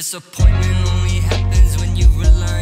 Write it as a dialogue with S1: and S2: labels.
S1: Disappointment only happens when you rely